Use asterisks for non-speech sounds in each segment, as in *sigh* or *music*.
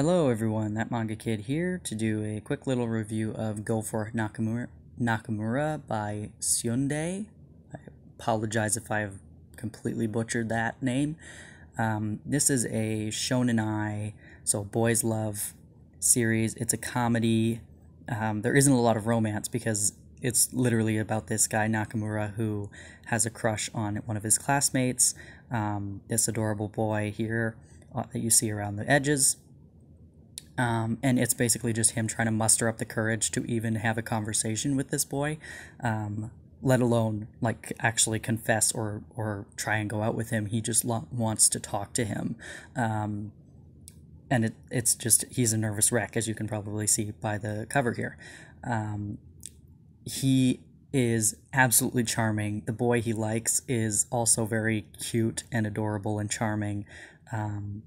Hello everyone, that manga kid here to do a quick little review of Go for Nakamura, Nakamura by Syundei. I apologize if I've completely butchered that name. Um, this is a shonen ai, so boys love series. It's a comedy. Um, there isn't a lot of romance because it's literally about this guy Nakamura who has a crush on one of his classmates. Um, this adorable boy here uh, that you see around the edges um, and it's basically just him trying to muster up the courage to even have a conversation with this boy, um, let alone like actually confess or or try and go out with him. He just lo- wants to talk to him, um, and it, it's just he's a nervous wreck, as you can probably see by the cover here. Um, he is absolutely charming. The boy he likes is also very cute and adorable and charming. Um,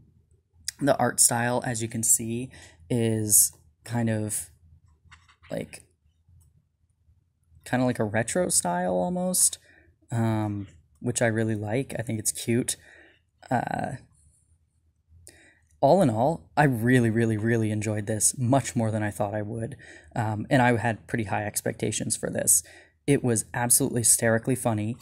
the art style, as you can see, is kind of like kind of like a retro style almost, um, which I really like. I think it's cute. Uh, all in all, I really, really, really enjoyed this much more than I thought I would. Um, and I had pretty high expectations for this. It was absolutely hysterically funny.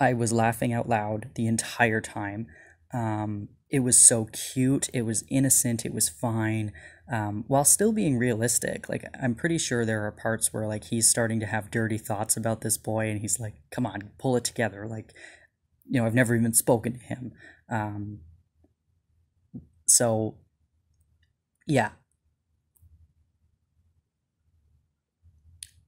I was laughing out loud the entire time. Um, it was so cute. It was innocent. It was fine, um, while still being realistic. Like I'm pretty sure there are parts where like he's starting to have dirty thoughts about this boy, and he's like, "Come on, pull it together." Like, you know, I've never even spoken to him. Um, so, yeah,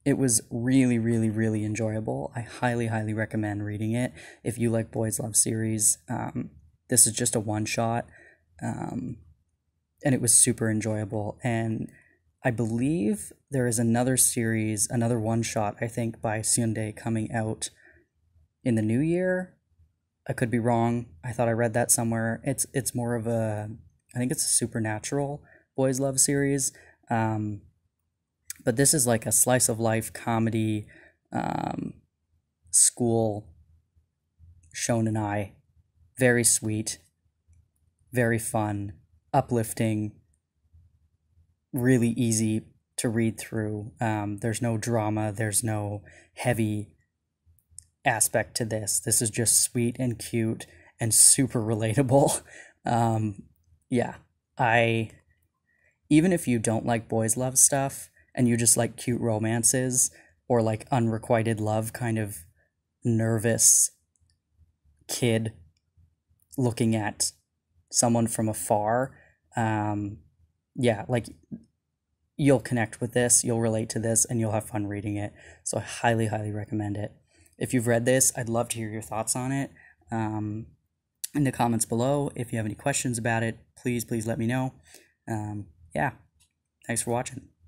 it was really, really, really enjoyable. I highly, highly recommend reading it if you like Boys Love series. Um, this is just a one shot, um, and it was super enjoyable. And I believe there is another series, another one shot, I think, by Syundei coming out in the new year. I could be wrong. I thought I read that somewhere. It's it's more of a, I think it's a supernatural boys love series. Um, but this is like a slice of life comedy, um, school shonen ai very sweet, very fun, uplifting, really easy to read through. Um, there's no drama, there's no heavy aspect to this. This is just sweet and cute and super relatable. *laughs* Um, yeah, I, even if you don't like boys love stuff and you just like cute romances or like unrequited love kind of nervous kid looking at someone from afar um, yeah like you'll connect with this you'll relate to this and you'll have fun reading it. So i highly highly recommend it. If you've read this i'd love to hear your thoughts on it um, in the comments below. If you have any questions about it please please let me know. Um, yeah thanks for watching